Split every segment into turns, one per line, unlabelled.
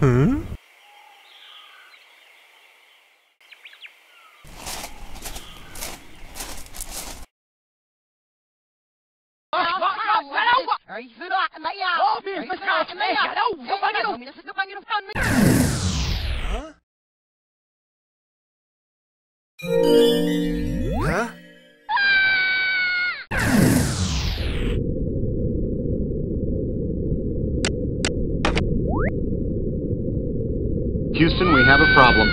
Huh? Huh?
Houston, we have a problem.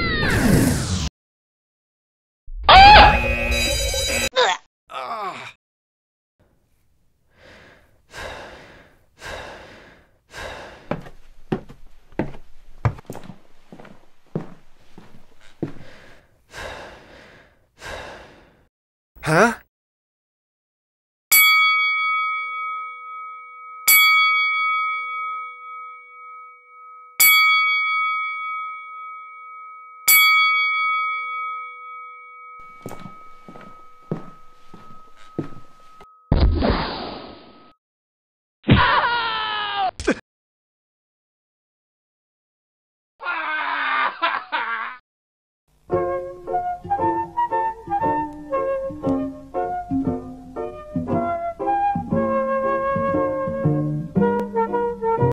Huh?